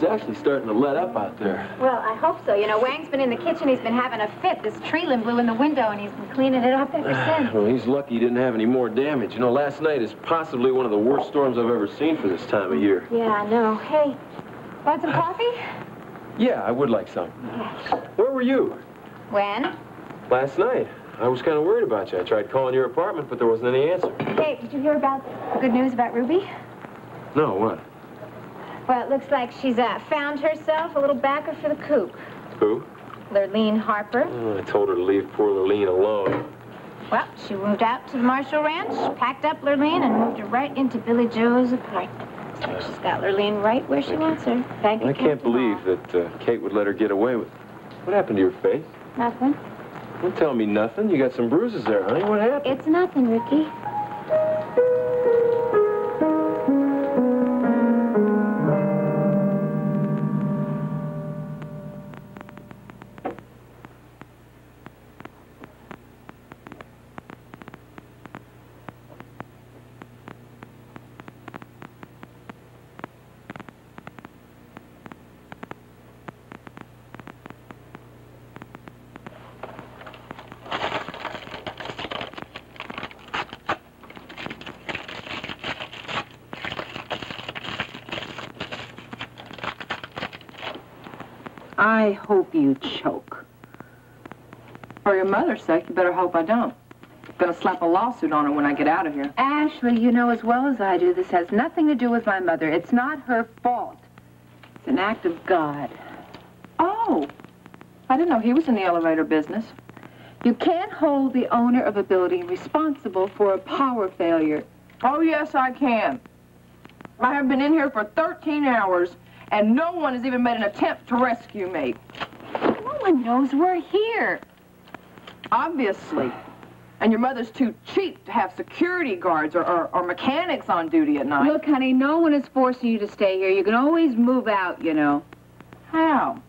Yeah, it's actually starting to let up out there. Well, I hope so. You know, Wang's been in the kitchen. He's been having a fit. This tree limb blew in the window, and he's been cleaning it up ever since. Well, he's lucky he didn't have any more damage. You know, last night is possibly one of the worst storms I've ever seen for this time of year. Yeah, I know. Hey, want some coffee? Yeah, I would like some. Where were you? When? Last night. I was kind of worried about you. I tried calling your apartment, but there wasn't any answer. Hey, did you hear about the good news about Ruby? No, what? Well, it looks like she's uh, found herself a little backer for the coop. Who? Lurleen Harper. Oh, I told her to leave poor Lurleen alone. Well, she moved out to the Marshall Ranch, packed up Lurleen, and moved her right into Billy Joe's apartment. So she's got Lurleen right where she wants her. Thank you, I can't believe that uh, Kate would let her get away with What happened to your face? Nothing. Don't tell me nothing. You got some bruises there, honey. What happened? It's nothing, Ricky. I hope you choke. For your mother's sake, you better hope I don't. I'm Gonna slap a lawsuit on her when I get out of here. Ashley, you know as well as I do, this has nothing to do with my mother. It's not her fault. It's an act of God. Oh, I didn't know he was in the elevator business. You can't hold the owner of a building responsible for a power failure. Oh, yes, I can. I have been in here for 13 hours, and no one has even made an attempt to rescue me. No one knows we're here. Obviously. And your mother's too cheap to have security guards or, or, or mechanics on duty at night. Look, honey, no one is forcing you to stay here. You can always move out, you know. How?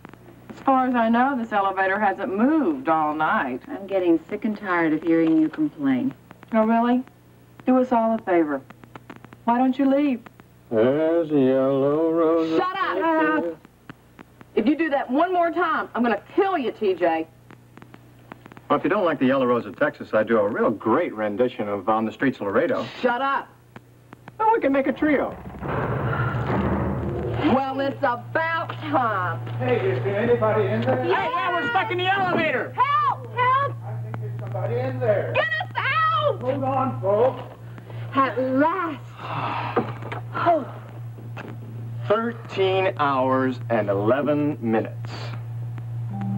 As far as I know, this elevator hasn't moved all night. I'm getting sick and tired of hearing you complain. Oh, really? Do us all a favor. Why don't you leave? There's a yellow rose. Shut up! If you do that one more time, I'm gonna kill you, TJ. Well, if you don't like the Yellow Rose of Texas, I do a real great rendition of On the Streets of Laredo. Shut up. Well, we can make a trio. Well, it's about time. Hey, is there anybody in there? Hey, yeah, we're stuck in the elevator. Help! Help! I think there's somebody in there. Get us out! Hold on, folks. At last. Oh, 13 hours and 11 minutes.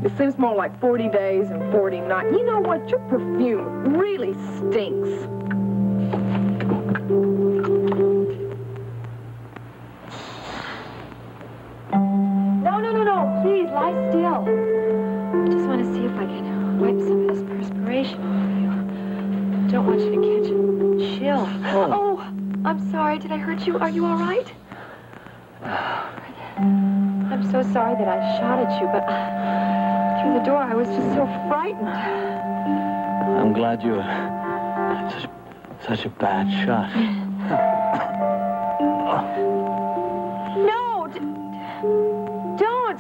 it seems more like 40 days and 40 nights. You know what? Your perfume really stinks. No, no, no, no. Please, lie still. I just want to see if I can wipe some of this perspiration off you. Don't want you to catch a chill. Oh. I'm sorry. Did I hurt you? Are you all right? I'm so sorry that I shot at you, but through the door I was just so frightened. I'm glad you were such, such a bad shot. No! Don't!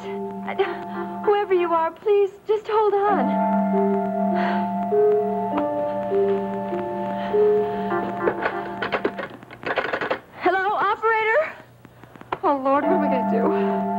Whoever you are, please, just hold on. Do?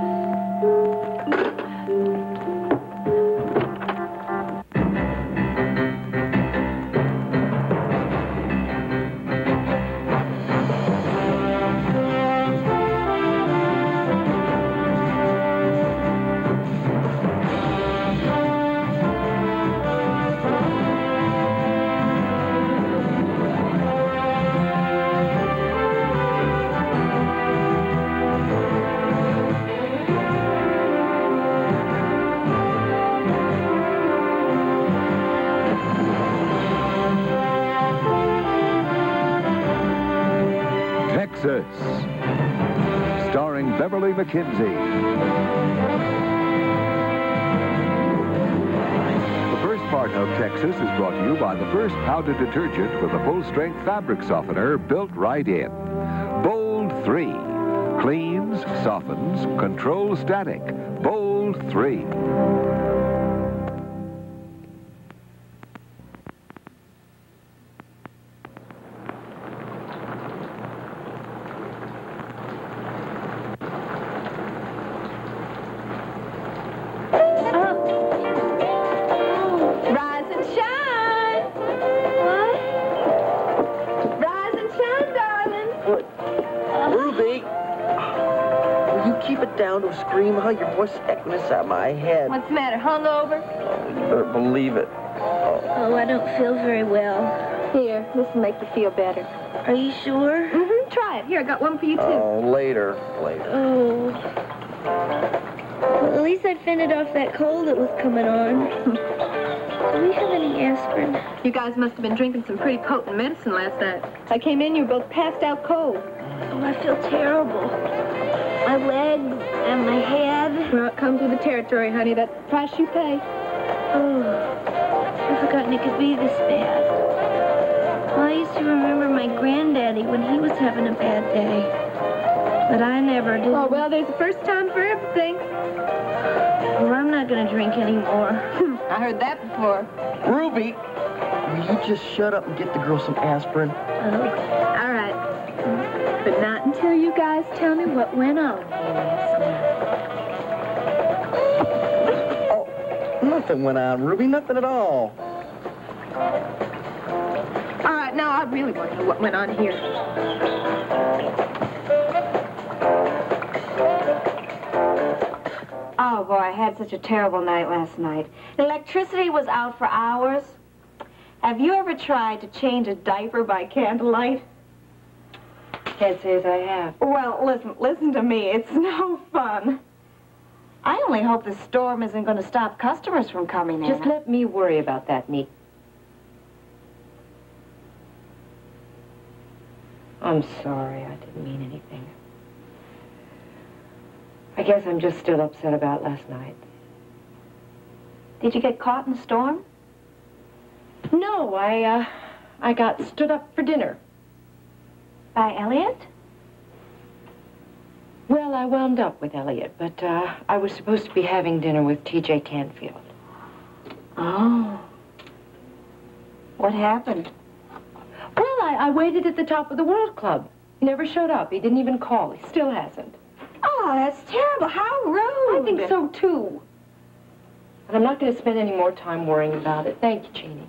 McKinsey. The first part of Texas is brought to you by the first powder detergent with a full-strength fabric softener built right in. Bold 3. Cleans, softens, controls static. Bold 3. Down to a scream? Huh? Your voice is echoing inside my head. What's the matter? Hungover? Oh, You better believe it. Oh, I don't feel very well. Here, this will make you feel better. Are you sure? Mm-hmm. Try it. Here, I got one for you too. Oh, later, later. Oh. Well, at least I fended off that cold that was coming on. Do we have any aspirin? You guys must have been drinking some pretty potent medicine last night. I came in, you were both passed out cold. Oh, I feel terrible. My legs and my head. Well, it comes with the territory, honey. That's the price you pay. Oh, I forgotten it could be this bad. Well, I used to remember my granddaddy when he was having a bad day. But I never did. Oh, well, there's a first time for everything. Well, I'm not going to drink anymore. I heard that before. Ruby! Will you just shut up and get the girl some aspirin? Oh, All right. But not until you guys tell me what went on here last night. Oh, nothing went on, Ruby. Nothing at all. All right, now I really want to know what went on here. Oh, boy, I had such a terrible night last night. Electricity was out for hours. Have you ever tried to change a diaper by candlelight? Can't say as I have. Well, listen, listen to me. It's no fun. I only hope the storm isn't going to stop customers from coming in. Just let me worry about that, Meek. I'm sorry. I didn't mean anything. I guess I'm just still upset about last night. Did you get caught in the storm? No, I, uh, I got stood up for dinner. By Elliot? Well, I wound up with Elliot, but, uh, I was supposed to be having dinner with T.J. Canfield. Oh. What happened? Well, I, I waited at the top of the World Club. He never showed up. He didn't even call. He still hasn't. Oh, that's terrible. How rude. I think so, too. But I'm not going to spend any more time worrying about it. Thank you, Jeannie.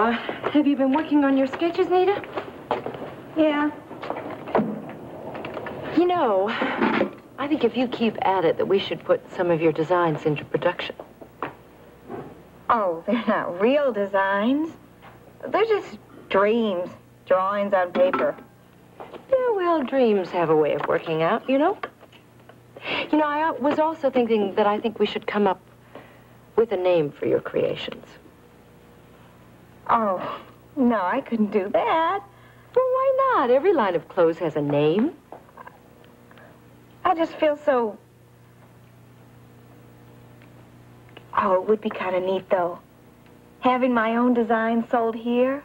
Uh, have you been working on your sketches, Nita? Yeah. You know, I think if you keep at it, that we should put some of your designs into production. Oh, they're not real designs. They're just dreams, drawings on paper. Yeah, well, dreams have a way of working out, you know? You know, I was also thinking that I think we should come up with a name for your creations. Oh, no, I couldn't do that. Well, why not? Every line of clothes has a name. I just feel so... Oh, it would be kind of neat, though. Having my own design sold here.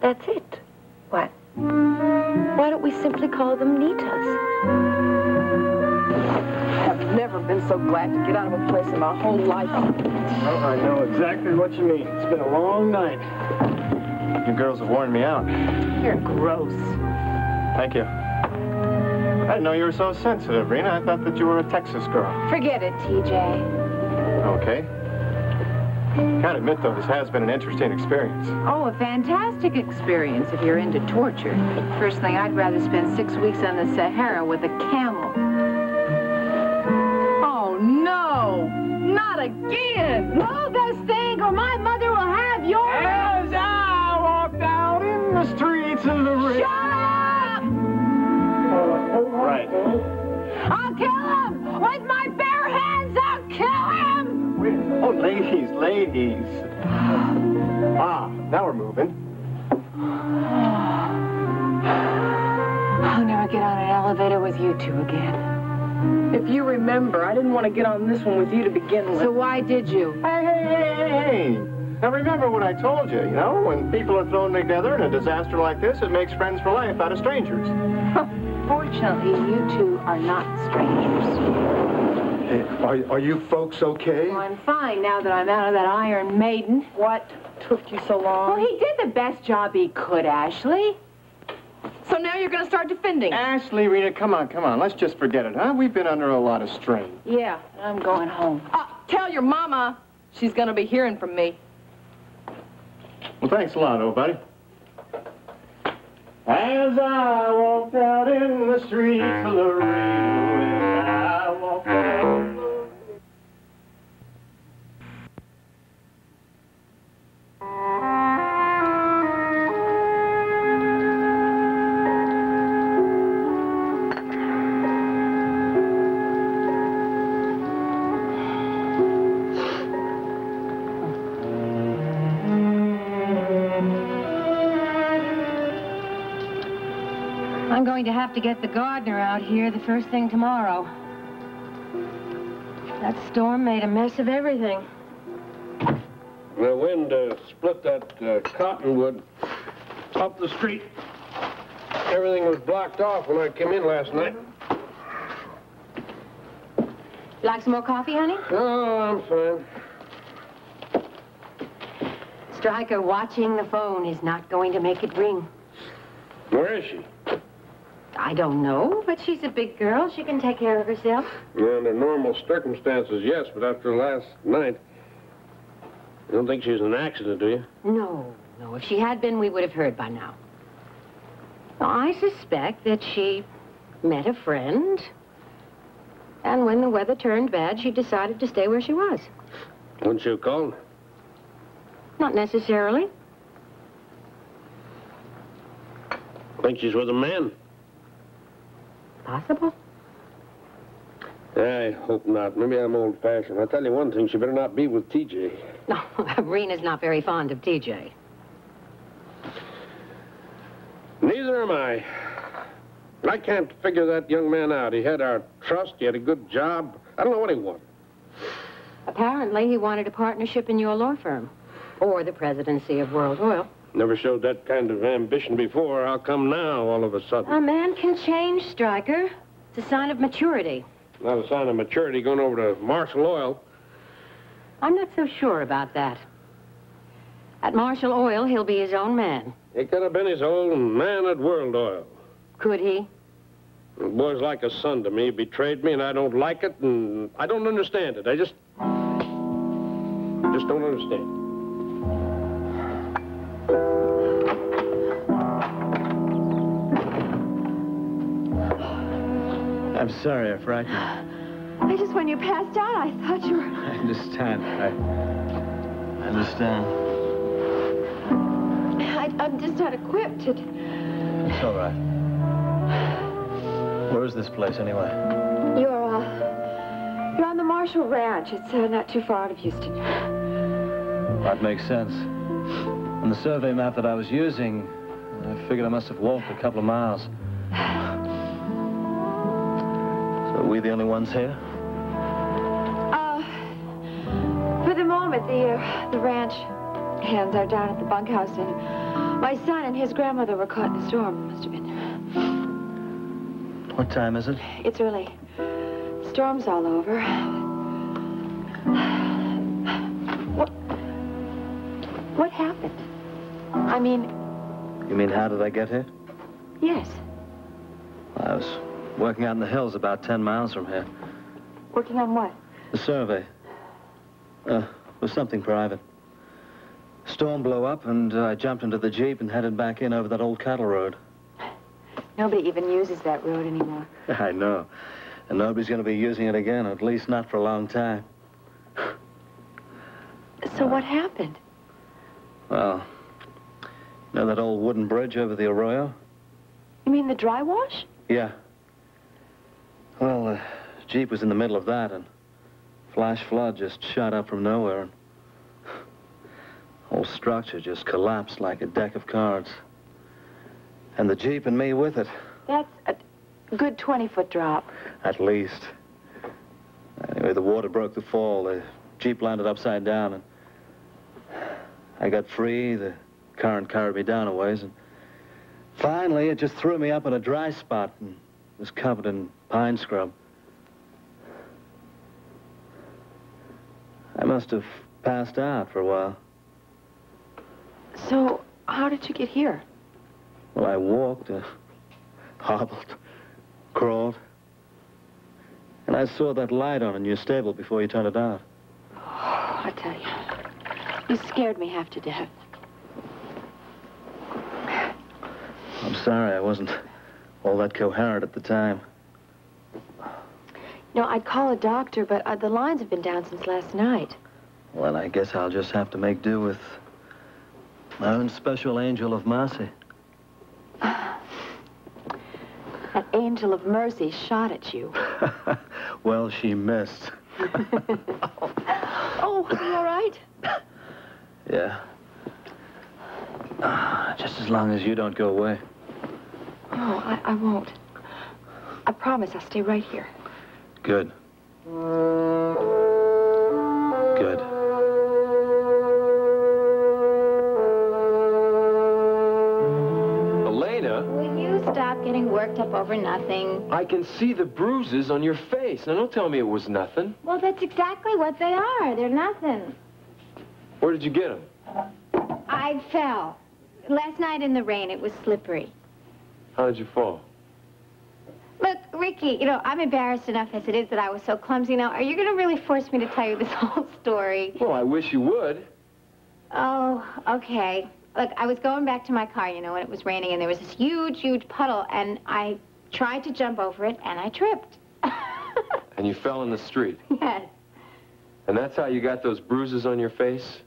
That's it. What? Why don't we simply call them Nitas? I've never been so glad to get out of a place in my whole life. Oh, I know exactly what you mean. It's been a long night. You girls have worn me out. You're gross. Thank you. I didn't know you were so sensitive, Rena. I thought that you were a Texas girl. Forget it, TJ. Okay. Gotta admit, though, this has been an interesting experience. Oh, a fantastic experience if you're into torture. First thing, I'd rather spend six weeks on the Sahara with a camel. Again. Move this thing or my mother will have your... As I walk down in the streets of the rain. Shut up! Right. I'll kill him! With my bare hands, I'll kill him! Oh, ladies, ladies. Ah, now we're moving. I'll never get on an elevator with you two again. If you remember, I didn't want to get on this one with you to begin with. So why did you? Hey, hey, hey, hey, hey! Now remember what I told you, you know? When people are thrown together in a disaster like this, it makes friends for life out of strangers. Fortunately, you two are not strangers. Hey, are, are you folks okay? Well, I'm fine now that I'm out of that Iron Maiden. What took you so long? Well, he did the best job he could, Ashley. So now you're going to start defending. Ashley, Rita, come on, come on. Let's just forget it, huh? We've been under a lot of strain. Yeah, I'm going home. Uh, tell your mama she's going to be hearing from me. Well, thanks a lot, old buddy. As I walked out in the streets of Laredo, and I walked out. I'm going to have to get the gardener out here the first thing tomorrow. That storm made a mess of everything. The wind uh, split that uh, cottonwood up the street. Everything was blocked off when I came in last night. You Like some more coffee, honey? Oh, I'm fine. Stryker, watching the phone is not going to make it ring. Where is she? I don't know, but she's a big girl. She can take care of herself. Under normal circumstances, yes, but after last night, you don't think she's in an accident, do you? No, no. If she had been, we would have heard by now. Well, I suspect that she met a friend, and when the weather turned bad, she decided to stay where she was. Wouldn't you have called? Not necessarily. I Think she's with a man? Possible. I hope not. Maybe I'm old-fashioned. I'll tell you one thing, she better not be with TJ. No, Rena's not very fond of TJ. Neither am I. I can't figure that young man out. He had our trust. He had a good job. I don't know what he wanted. Apparently, he wanted a partnership in your law firm. Or the presidency of World Oil. Never showed that kind of ambition before. How come now, all of a sudden? A man can change, Stryker. It's a sign of maturity. Not a sign of maturity going over to Marshall Oil. I'm not so sure about that. At Marshall Oil, he'll be his own man. He could have been his own man at World Oil. Could he? The boy's like a son to me. He betrayed me, and I don't like it, and I don't understand it. I just... just don't understand. I'm sorry I frightened you. I just, when you passed out, I thought you were... I understand. I, I understand. I, I'm just not equipped. It, It's all right. Where is this place, anyway? you're, uh, you're on the Marshall Ranch. It's uh, not too far out of Houston. That makes sense. On the survey map that I was using, I figured I must have walked a couple of miles. We the only ones here? Uh, for the moment, the, uh, the ranch hands are down at the bunkhouse, and my son and his grandmother were caught in a storm. Must have been. What time is it? It's early. Storm's all over. What? What happened? I mean, You mean, how did I get here? yes, I was working out in the hills about 10 miles from here. working on what? The survey. Uh, was something private. Storm blew up, and uh, I jumped into the Jeep and headed back in over that old cattle road. Nobody even uses that road anymore. I know. And nobody's going to be using it again, at least not for a long time. So what happened? Well, you know that old wooden bridge over the Arroyo? You mean the dry wash? Yeah. Well, the Jeep was in the middle of that, and flash flood just shot up from nowhere. And whole structure just collapsed like a deck of cards. And the Jeep and me with it. That's. A, good 20-foot drop. At least. Anyway, the water broke the fall. The Jeep landed upside down, and I got free. The current carried me down a ways, and finally it just threw me up in a dry spot and was covered in pine scrub. I must have passed out for a while. So, how did you get here? Well, I walked, uh, hobbled, crawled. And I saw that light on in your stable before you turned it out. Oh, I tell you, you scared me half to death. I'm sorry I wasn't all that coherent at the time. You know, I'd call a doctor, but uh, the lines have been down since last night. Well, I guess I'll just have to make do with my own special angel of mercy. That angel of mercy shot at you. well, she missed. oh, are you all right? Yeah. Ah, just as long as you don't go away. No, I, I won't. I promise I'll stay right here. Good. Good. Elena, Will you stop getting worked up over nothing? I can see the bruises on your face. Now, don't tell me it was nothing. Well, that's exactly what they are. They're nothing. Where did you get them? I fell. Last night in the rain, it was slippery. How did you fall? Look, Ricky, you know, I'm embarrassed enough as it is that I was so clumsy. Now, are you going to really force me to tell you this whole story? Well, I wish you would. Oh, okay. Look, I was going back to my car, you know, when it was raining, and there was this huge, huge puddle, and I tried to jump over it, and I tripped. And you fell in the street. yes. And that's how you got those bruises on your face?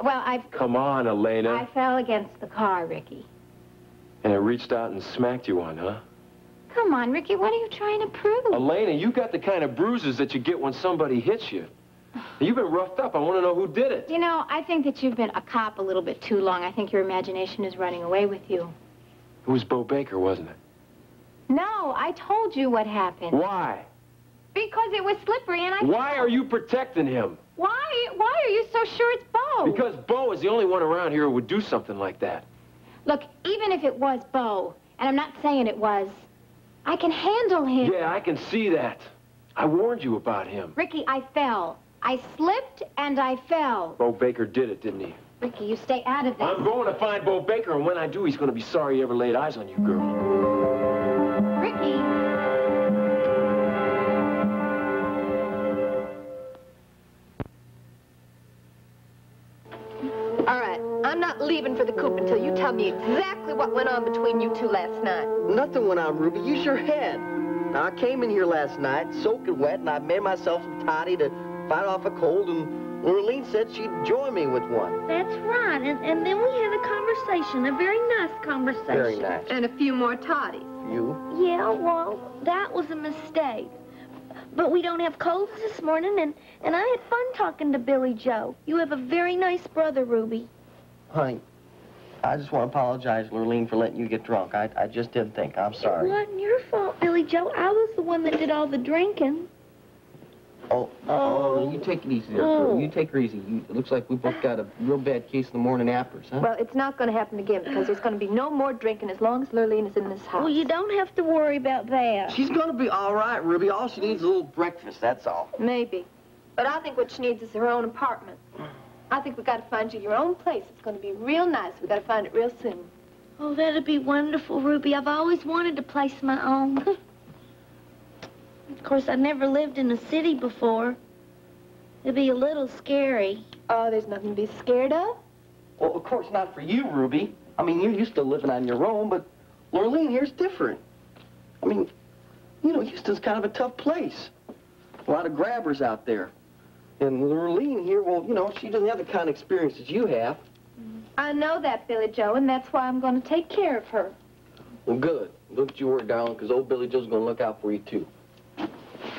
Well, I've Come on, Elena. I fell against the car, Ricky. And it reached out and smacked you one, huh? Come on, Ricky, what are you trying to prove? Elena, you got the kind of bruises that you get when somebody hits you. You've been roughed up. I want to know who did it. You know, I think that you've been a cop a little bit too long. I think your imagination is running away with you. It was Bo Baker, wasn't it? No, I told you what happened. Why? Because it was slippery and I... Why are you protecting him? Why? Why are you so sure it's Bo? Because Bo is the only one around here who would do something like that. Look, even if it was Bo, and I'm not saying it was, I can handle him. Yeah, I can see that. I warned you about him. Ricky, I fell. I slipped and I fell. Bo Baker did it, didn't he? Ricky, you stay out of this. I'm going to find Bo Baker, and when I do, he's going to be sorry he ever laid eyes on you, girl. Ricky. Leaving for the coop until you tell me exactly what went on between you two last night. Nothing went on, Ruby. Use your head. Now, I came in here last night, soaking wet, and I made myself some toddy to fight off a cold, and Lurleen said she'd join me with one. That's right. And, and then we had a conversation, a very nice conversation. Very nice. And a few more toddies. You? Yeah, well, that was a mistake. But we don't have colds this morning, and, and I had fun talking to Billy Joe. You have a very nice brother, Ruby. Honey, I just want to apologize, Lurleen, for letting you get drunk. I, I just didn't think. I'm sorry. It wasn't your fault, Billy Joe. I was the one that did all the drinking. Oh, Oh, oh. you take it easy there, Oh. You take her easy. You, it looks like we both got a real bad case of the morning appers, huh? Well, it's not going to happen again because there's going to be no more drinking as long as Lurleen is in this house. Well, you don't have to worry about that. She's gonna be all right, Ruby. All she needs is a little breakfast, that's all. Maybe. But I think what she needs is her own apartment. I think we got to find you your own place. It's going to be real nice. we got to find it real soon. Oh, that'd be wonderful, Ruby. I've always wanted a place of my own. of course, I never lived in a city before. It'd be a little scary. Oh, there's nothing to be scared of. Well, of course not for you, Ruby. I mean, you're used to living on your own, but Lurleen here's different. I mean, you know, Houston's kind of a tough place. A lot of grabbers out there. And Lurleen here, well, you know, she doesn't have the kind of experiences you have. I know that, Billy Joe, and that's why I'm going to take care of her. Well, good. Look at your work, darling, because old Billy Joe's going to look out for you, too.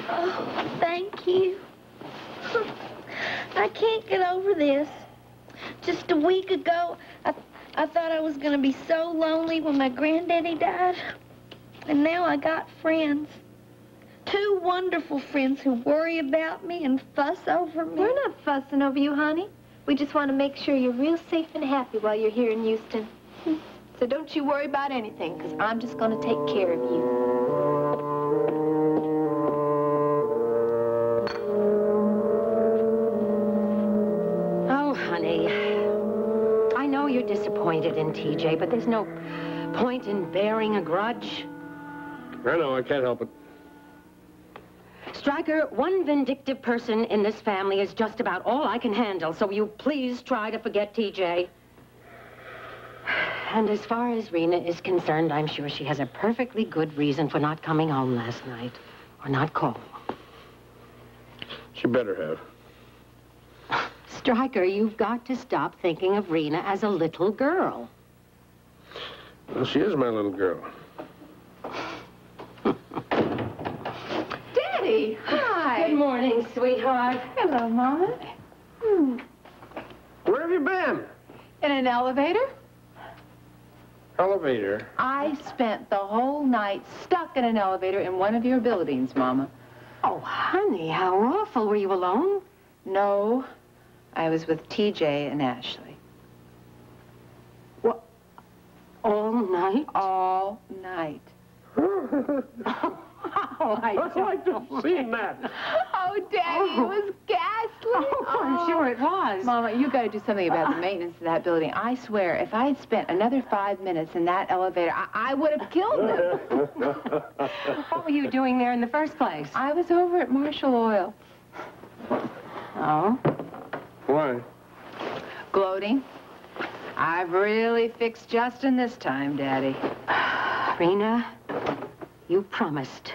Oh, thank you. I can't get over this. Just a week ago, I, I thought I was going to be so lonely when my granddaddy died. And now I got friends. Two wonderful friends who worry about me and fuss over me. We're not fussing over you, honey. We just want to make sure you're real safe and happy while you're here in Houston. So don't you worry about anything, because I'm just going to take care of you. Oh, honey. I know you're disappointed in TJ, but there's no point in bearing a grudge. I know, I can't help it. Stryker, one vindictive person in this family is just about all I can handle, so you please try to forget TJ? And as far as Rena is concerned, I'm sure she has a perfectly good reason for not coming home last night, or not calling. She better have. Stryker, you've got to stop thinking of Rena as a little girl. Well, she is my little girl. Daddy, hi. Good morning, sweetheart. Hello, Mama. Hmm. Where have you been? In an elevator? Elevator. I spent the whole night stuck in an elevator in one of your buildings, Mama. Oh, honey, how awful. Were you alone? No, I was with TJ and Ashley. What? All night? All night. Oh, I I'd like to have seen that. Oh, Daddy, it was ghastly. Oh, I'm oh. sure it was. Mama, you got to do something about the maintenance of that building. I swear, if I had spent another five minutes in that elevator, I, I would have killed them. What were you doing there in the first place? I was over at Marshall Oil. Oh? Why? Gloating. I've really fixed Justin this time, Daddy. Rena, you promised.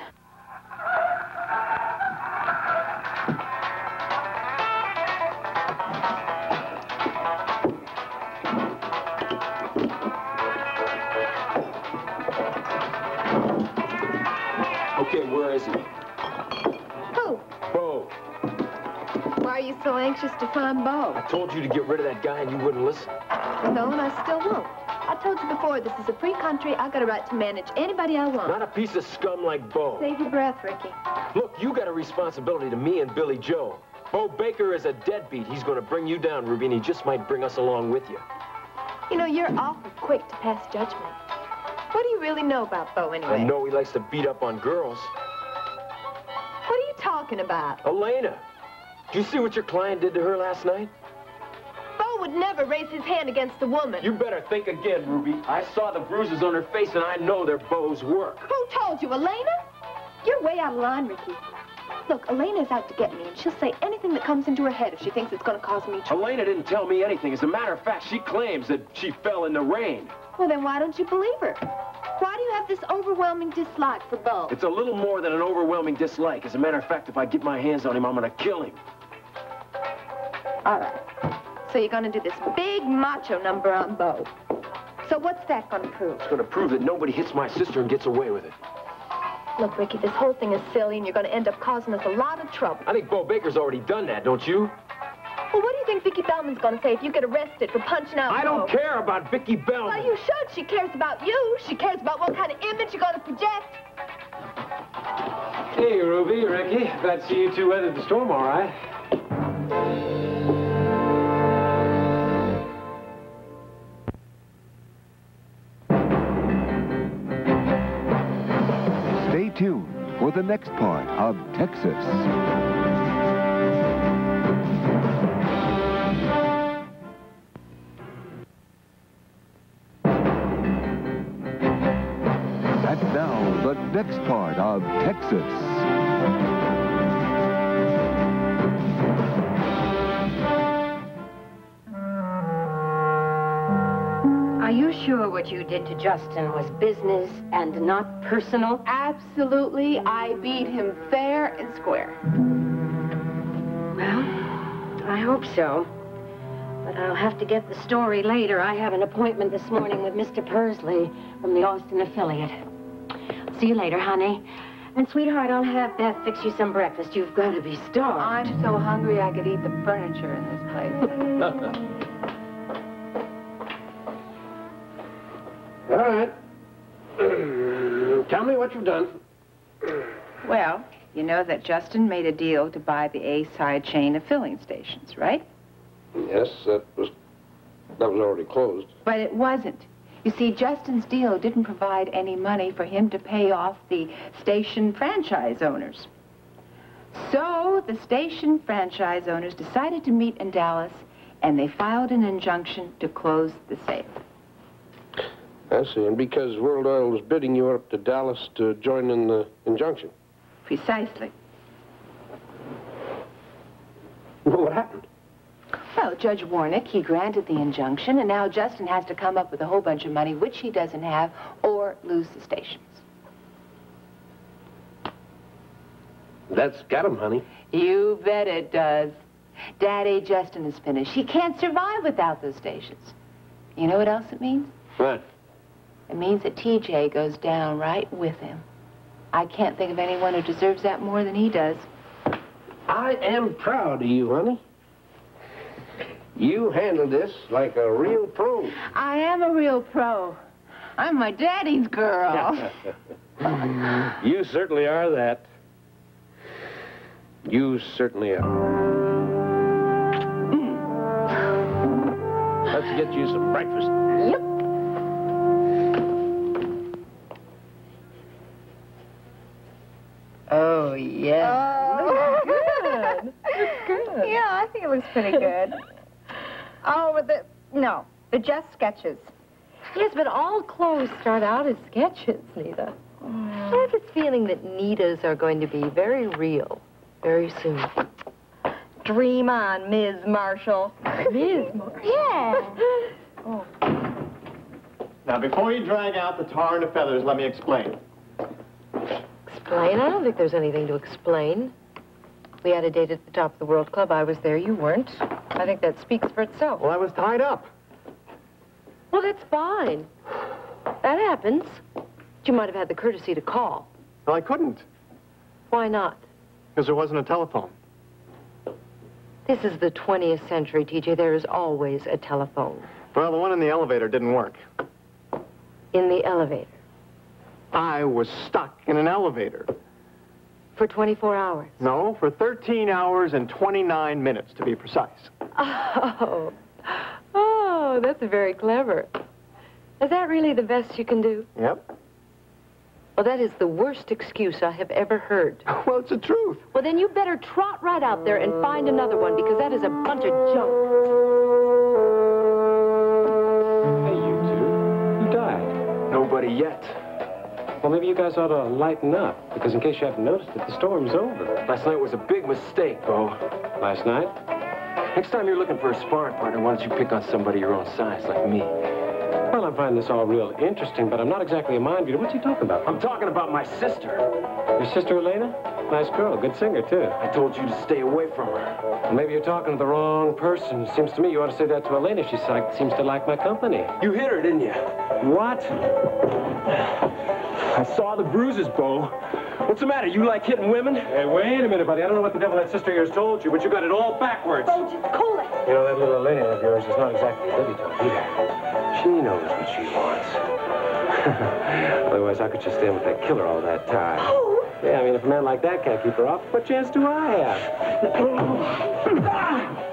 Okay, where is he? Who? Bo. Why are you so anxious to find Bo? I told you to get rid of that guy and you wouldn't listen. No, and I still won't. I told you before, this is a free country. I've got a right to manage anybody I want. Not a piece of scum like Bo. Save your breath, Ricky. Look, you got a responsibility to me and Billy Joe. Bo Baker is a deadbeat. He's going to bring you down, Ruby, and he just might bring us along with you. You know, you're awful quick to pass judgment. What do you really know about Bo, anyway? I know he likes to beat up on girls. What are you talking about? Elena, did you see what your client did to her last night? Would never raise his hand against a woman. You better think again, Ruby. I saw the bruises on her face, and I know they're Bo's work. Who told you, Elena? You're way out of line, Ricky. Look, Elena's out to get me, and she'll say anything that comes into her head if she thinks it's going to cause me trouble. Elena didn't tell me anything. As a matter of fact, she claims that she fell in the rain. Well, then why don't you believe her? Why do you have this overwhelming dislike for Bo? It's a little more than an overwhelming dislike. As a matter of fact, if I get my hands on him, I'm going to kill him. All right. So you're going to do this big macho number on Bo. So what's that going to prove? It's going to prove that nobody hits my sister and gets away with it. Look, Ricky, this whole thing is silly, and you're going to end up causing us a lot of trouble. I think Bo Baker's already done that, don't you? Well, what do you think Vicky Bellman's going to say if you get arrested for punching out I don't care about Vicky Bellman. Well, you should. She cares about you. She cares about what kind of image you're going to project. Hey, Ruby, Ricky. Glad to see you two weathered the storm all right. The next part of Texas. And now, the next part of Texas. Sure what you did to Justin was business and not personal? Absolutely. I beat him fair and square. Well, I hope so. But I'll have to get the story later. I have an appointment this morning with Mr. Pursley from the Austin affiliate. See you later, honey. And, sweetheart, I'll have Beth fix you some breakfast. You've got to be starved. I'm so hungry I could eat the furniture in this place. All right. Tell me what you've done. Well, you know that Justin made a deal to buy the A-side chain of filling stations, right? Yes, that was that was already closed. But it wasn't. You see, Justin's deal didn't provide any money for him to pay off the station franchise owners. So the station franchise owners decided to meet in Dallas, and they filed an injunction to close the sale. I see. And because World Oil was bidding you up to Dallas to join in the injunction. Precisely. Well, what happened? Well, Judge Warnick, he granted the injunction, and now Justin has to come up with a whole bunch of money, which he doesn't have, or lose the stations. That's got him, honey. You bet it does. Daddy, Justin is finished. He can't survive without those stations. You know what else it means? What? It means that TJ goes down right with him. I can't think of anyone who deserves that more than he does. I am proud of you, honey. You handled this like a real pro. I am a real pro. I'm my daddy's girl. you certainly are that. You certainly are. Mm. Let's get you some breakfast. Yep. Pretty good. oh, but the no, they're just sketches. Yes, but all clothes start out as sketches, Nita. Mm. I have this feeling that Nita's are going to be very real very soon. Dream on, Ms. Marshall. Ms. Marshall? Yeah. oh. Now, before you drag out the tar and the feathers, let me explain. Explain? I don't think there's anything to explain. We had a date at the Top of the World Club. I was there. You weren't. I think that speaks for itself. Well, I was tied up. Well, that's fine. That happens. But You might have had the courtesy to call. Well, I couldn't. Why not? Because there wasn't a telephone. This is the 20th century, TJ. There is always a telephone. Well, the one in the elevator didn't work. In the elevator? I was stuck in an elevator. For 24 hours? No, for 13 hours and 29 minutes, to be precise. Oh. Oh, that's very clever. Is that really the best you can do? Yep. Well, that is the worst excuse I have ever heard. Well, it's the truth. Well, then you better trot right out there and find another one because that is a bunch of junk. Hey, you two. You died. Nobody yet. Well, maybe you guys ought to lighten up, because in case you haven't noticed it, the storm's over. Last night was a big mistake, Bo. Last night? Next time you're looking for a sparring partner, why don't you pick on somebody your own size, like me? Well, I'm finding this all real interesting, but I'm not exactly a mind reader. What's he talking about? I'm talking about my sister. Your sister Elena? Nice girl, good singer, too. I told you to stay away from her. Well, maybe you're talking to the wrong person. Seems to me you ought to say that to Elena. She like, seems to like my company. You hit her, didn't you? What? I saw the bruises, Bo. What's the matter? You like hitting women? Hey, wait a minute, buddy. I don't know what the devil that sister of yours told you, but you got it all backwards. Oh, just cool it. You know, that little lady of yours is not exactly a debutante either. She knows what she wants. Otherwise, how could she stand with that killer all that time? Oh. Yeah, I mean, if a man like that can't keep her off, what chance do I Tonight,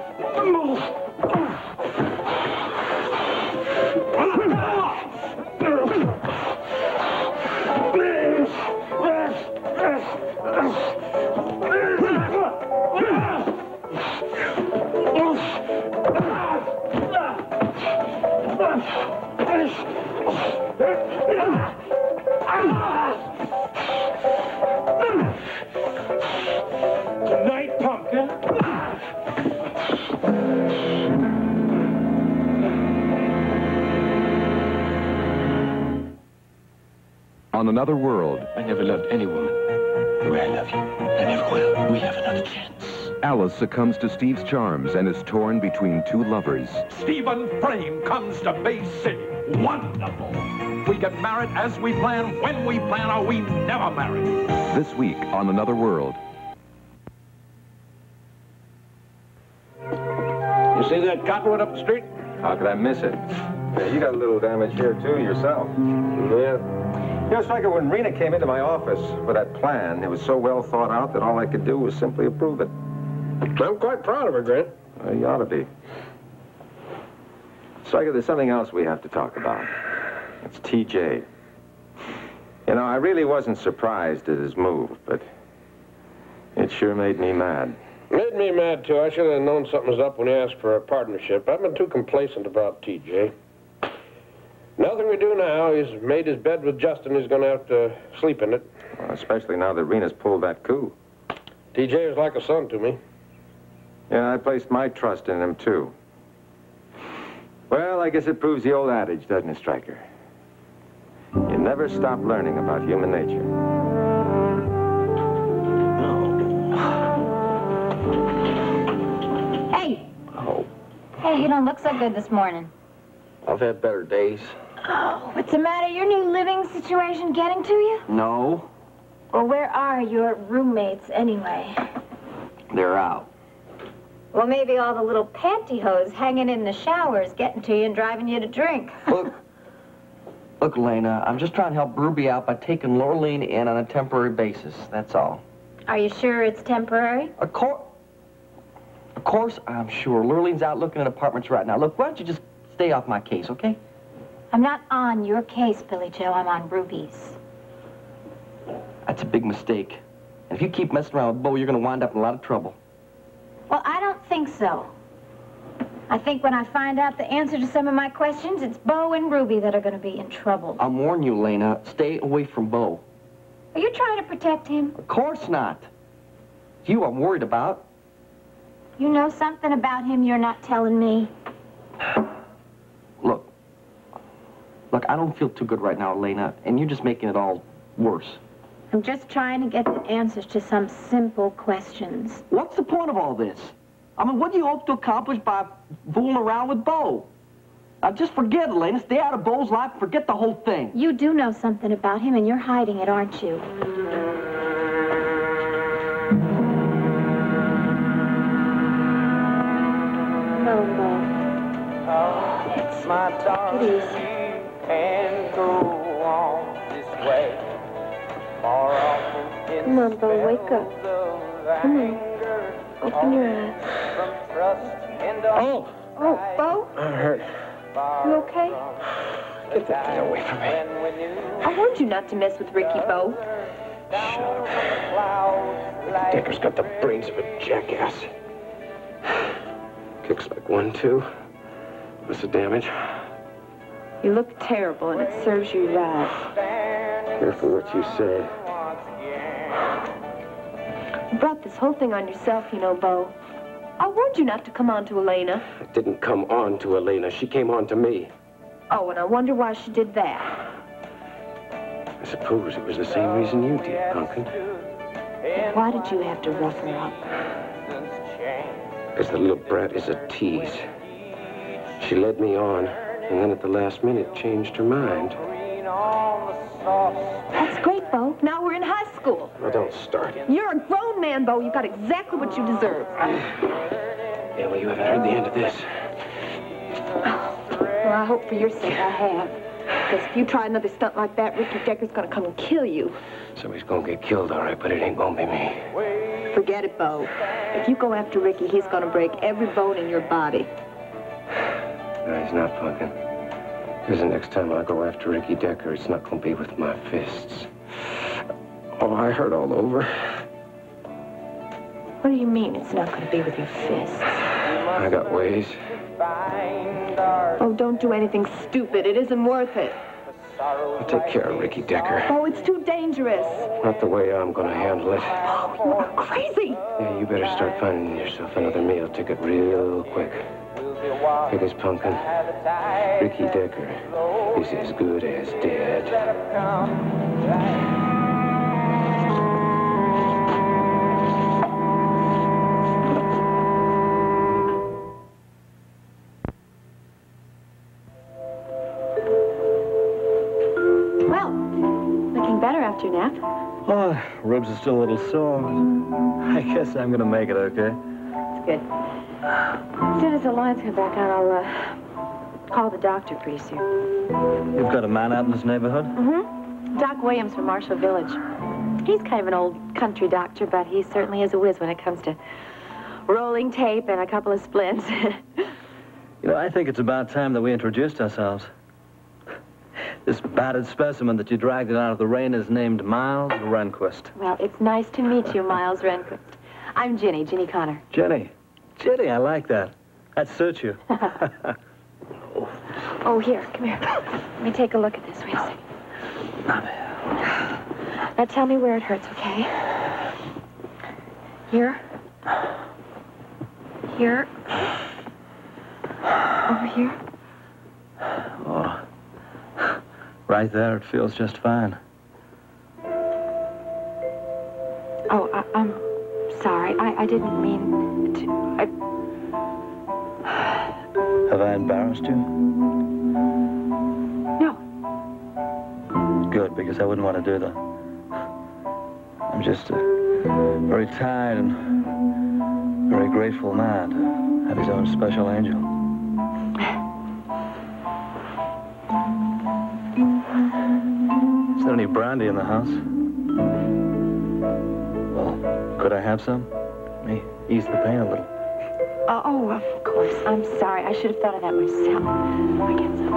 On another world, I never loved any woman the way I love you. I never will. We have another chance. Alice succumbs to Steve's charms and is torn between two lovers. Stephen Frame comes to Bay City. Wonderful. We get married as we plan, when we plan, or we never marry. This week on Another World. You see that cottonwood up the street? How could I miss it? Yeah, you got a little damage here, too, yourself. Yeah. You know, Stryker, when Rena came into my office with that plan, it was so well thought out that all I could do was simply approve it. I'm quite proud of her, Grant. Well, you ought to be. Stryker, there's something else we have to talk about. It's TJ. You know, I really wasn't surprised at his move, but it sure made me mad. Made me mad, too. I should have known something was up when he asked for a partnership. I've been too complacent about TJ. Nothing we do now, he's made his bed with Justin. He's going to have to sleep in it. Well, especially now that Rena's pulled that coup. TJ was like a son to me. Yeah, I placed my trust in him, too. Well, I guess it proves the old adage, doesn't it, Stryker? You never stop learning about human nature. Hey, Oh, hey, you don't look so good this morning. I've had better days. Oh, what's the matter? Your new living situation getting to you? No, Well, where are your roommates anyway? they're out. Well, maybe all the little pantyhose hanging in the showers getting to you and driving you to drink. Look, look, Lena, I'm just trying to help Ruby out by taking Lurleen in on a temporary basis. That's all. Are you sure it's temporary? Of course, of course, I'm sure. Lurleen's out looking at apartments right now. Look, why don't you just stay off my case, okay? I'm not on your case, Billy Joe. I'm on Ruby's. That's a big mistake. And if you keep messing around with Bo, you're going to wind up in a lot of trouble. Well, I don't think so. I think when I find out the answer to some of my questions, it's Bo and Ruby that are going to be in trouble. I'm warning you, Lena. Stay away from Bo. Are you trying to protect him? Of course not. It's you I'm worried about. You know something about him you're not telling me. Look. Look, I don't feel too good right now, Lena, and you're just making it all worse. I'm just trying to get the answers to some simple questions. What's the point of all this? I mean, what do you hope to accomplish by fooling around with Bo? Now, just forget it, Lena. Stay out of Bo's life. Forget the whole thing. You do know something about him, and you're hiding it, aren't you? No, Bo. Oh, it's my darling, and Come on, Bo, wake up. Come on. Open your eyes. from trust and Oh! Oh, Bo, That hurt. you okay? Get that thing away from me. I warned you not to mess with Ricky, Bo. Decker's got the brains of a jackass. Kicks like one, too. What's the damage? You look terrible, and it serves you right. Careful what you say. You brought this whole thing on yourself, you know, Bo. I warned you not to come on to Elena. It didn't come on to Elena. She came on to me. Oh, and I wonder why she did that. I suppose it was the same reason you did, Pumpkin. Why did you have to rough her up? Because the little brat is a tease. She led me on, and then at the last minute changed her mind. That's great, Bo. Now we're in high school. Now, don't start. You're a grown man, Bo. You got exactly what you deserve. Yeah, well, you haven't heard the end of this. Well, I hope for your sake I have. Because if you try another stunt like that, Ricky Decker's gonna come and kill you. Somebody's gonna get killed, all right, but it ain't gonna be me. Forget it, Bo. If you go after Ricky, he's gonna break every bone in your body. No, he's not, Pumpkin. Because the next time I go after Ricky Decker, it's not gonna be with my fists. Oh, I hurt all over. What do you mean it's not gonna be with your fists? I got ways. Oh, don't do anything stupid. It isn't worth it. I'll take care of Ricky Decker. Oh, it's too dangerous. Not the way I'm gonna handle it. Oh, you are crazy. Yeah, you better start finding yourself another meal ticket real quick. Because, Pumpkin, Ricky Decker is as good as dead. Well, looking better after your nap. Oh, ribs are still a little sore. I guess I'm gonna make it okay. Good. As soon as the lines come back on, I'll uh, call the doctor pretty soon. You've got a man out in this neighborhood? Mm-hmm. Doc Williams from Marshall Village. He's kind of an old country doctor, but he certainly is a whiz when it comes to rolling tape and a couple of splints. You know, I think it's about time that we introduced ourselves. This battered specimen that you dragged it out of the rain is named Miles Rehnquist. well, it's nice to meet you, Miles Rehnquist. I'm Ginny, Ginny Connor. Jenny. Jenny, I like that. That suits you. Oh, here, come here. Let me take a look at this. Wait a second. Now tell me where it hurts, okay? Here. Here. Over here. Oh. Right there, it feels just fine. Oh, I, I'm sorry. I, I didn't mean to. I, Have I embarrassed you? No. Good, because I wouldn't want to do that. I'm just a very tired and very grateful man to have his own special angel. Is there any brandy in the house? Could I have some? May ease the pain a little. oh, oh, of course. I'm sorry. I should have thought of that myself. I get some.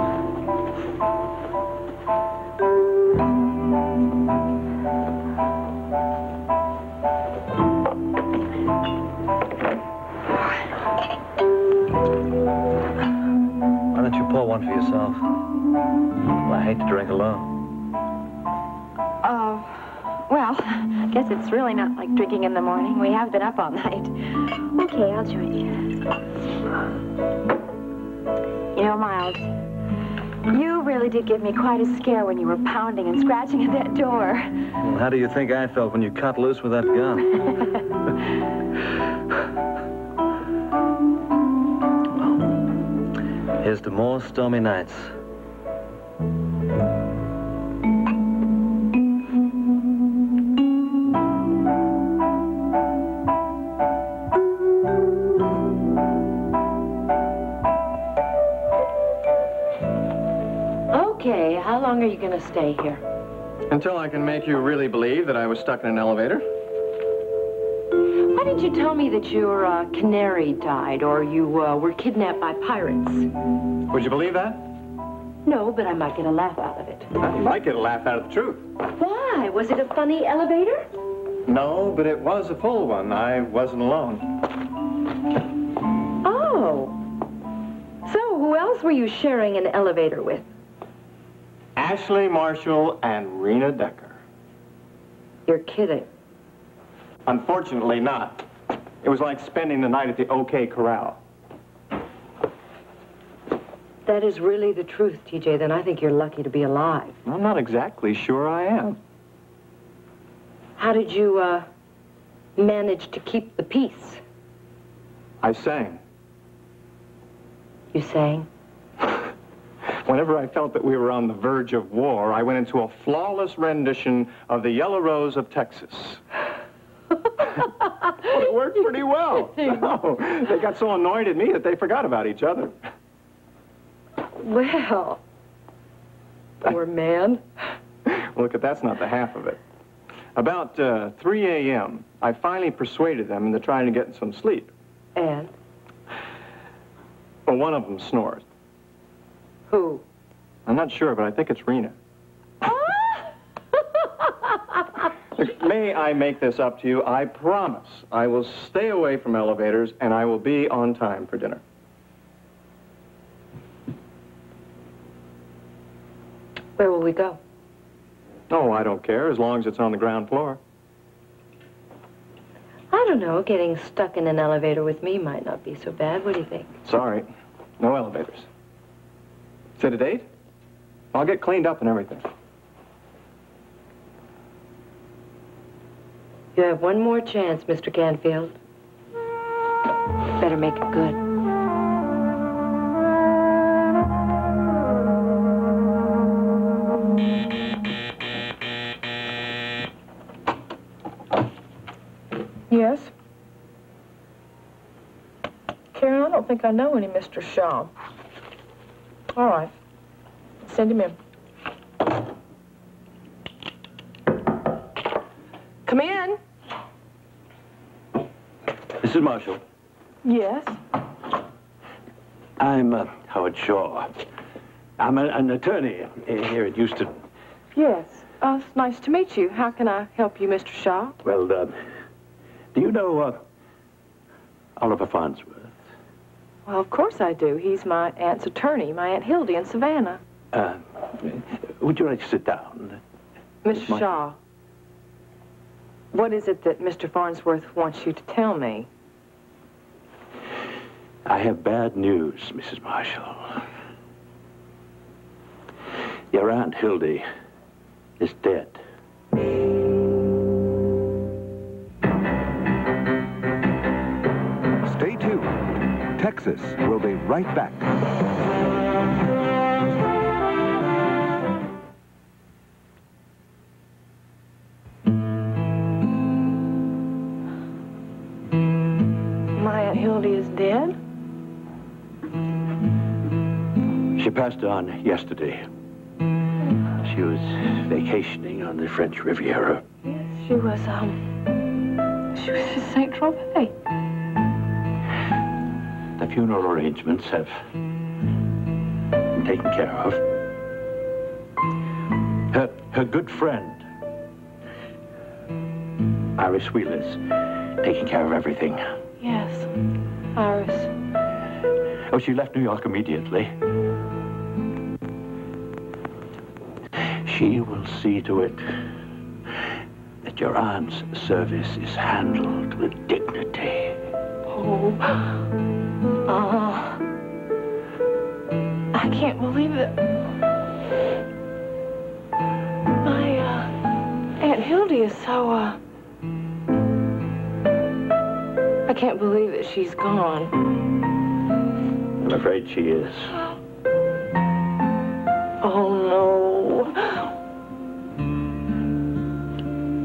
Why don't you pour one for yourself? Well, I hate to drink alone. Well, I guess it's really not like drinking in the morning. We have been up all night. Okay, I'll join you. You know, Miles, you really did give me quite a scare when you were pounding and scratching at that door. Well, how do you think I felt when you cut loose with that gun? well, here's to more stormy nights. Long are you going to stay here? Until I can make you really believe that I was stuck in an elevator. Why didn't you tell me that your uh, canary died or you uh, were kidnapped by pirates? Would you believe that? No, but I might get a laugh out of it. You might get a laugh out of the truth. Why? Was it a funny elevator? No, but it was a full one. I wasn't alone. Oh. So who else were you sharing an elevator with? Ashley Marshall and Rena Decker. You're kidding. Unfortunately not. It was like spending the night at the OK Corral. That is really the truth, TJ. Then I think you're lucky to be alive. I'm not exactly sure I am. How did you, uh, manage to keep the peace? I sang. You sang? Whenever I felt that we were on the verge of war, I went into a flawless rendition of the Yellow Rose of Texas. well, it worked pretty well. No, they got so annoyed at me that they forgot about each other. Well, poor man. Look, that's not the half of it. About uh, 3 a.m., I finally persuaded them into trying to get some sleep. And? Well, one of them snores. Who? I'm not sure, but I think it's Rena. Look, may I make this up to you? I promise I will stay away from elevators and I will be on time for dinner. Where will we go? Oh, I don't care, as long as it's on the ground floor. I don't know. Getting stuck in an elevator with me might not be so bad. What do you think? Sorry, no elevators. Set a date? I'll get cleaned up and everything. You have one more chance, Mr. Canfield. Better make it good. Yes? Karen, I don't think I know any Mr. Shaw. All right. Send him in. Come in. Mrs. Marshall, Yes. I'm uh, Howard Shaw. I'm a, an attorney here at Houston. Yes. Uh, it's nice to meet you. How can I help you, Mr. Shaw? Well, uh, do you know uh, Oliver Farnsworth? Well, of course I do. He's my aunt's attorney, my Aunt Hildy in Savannah. Uh, would you like to sit down? Mr. my- Shaw, what is it that Mr. Farnsworth wants you to tell me? I have bad news, Mrs. Marshall. Your Aunt Hildy is dead. Texas will be right back. My Aunt Hildy is dead? She passed on yesterday. She was vacationing on the French Riviera. She was, um, she was in St. Tropez. Funeral arrangements have been taken care of. Her, her good friend, Iris Wheeler's, taking care of everything. Yes. Iris. Oh, she left New York immediately. She will see to it that your aunt's service is handled with dignity. Oh. Uh, I can't believe it. My, uh, Aunt Hildy is so, uh... I can't believe that she's gone. I'm afraid she is. Oh, no.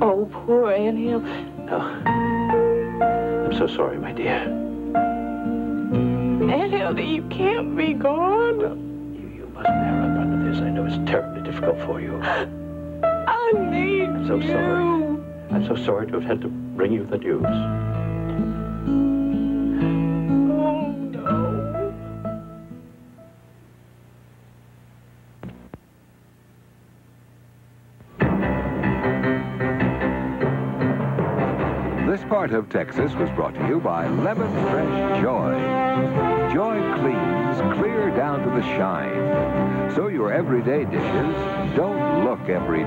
Oh, poor Aunt Hildy. I'm so sorry, my dear. Hildy, you can't be gone. You, you must bear up under this. I know it's terribly difficult for you. I need I'm so sorry. I'm so sorry to have had to bring you the news. This part of Texas was brought to you by Lemon Fresh Joy. Joy cleans clear down to the shine. So your everyday dishes don't look every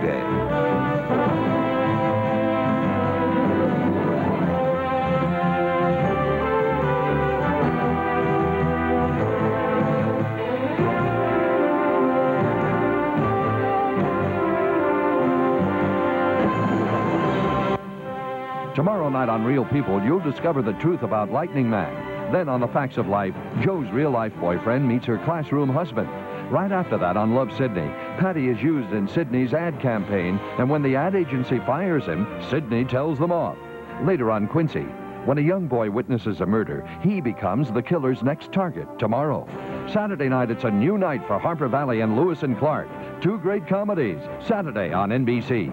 Tomorrow night on Real People, you'll discover the truth about Lightning Man. Then on The Facts of Life, Jo's real-life boyfriend meets her classroom husband. Right after that on Love Sidney, Patti is used in Sidney's ad campaign, and when the ad agency fires him, Sidney tells them off. Later on Quincy, when a young boy witnesses a murder, he becomes the killer's next target tomorrow. Saturday night, it's a new night for Harper Valley and Lewis and Clark. Two great comedies, Saturday on NBC.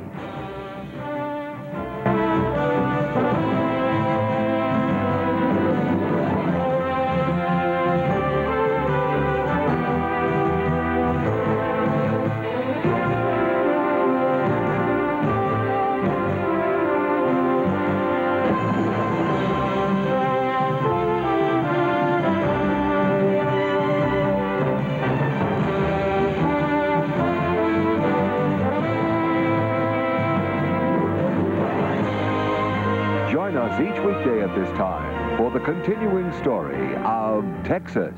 Continuing story of Texas.